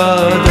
God.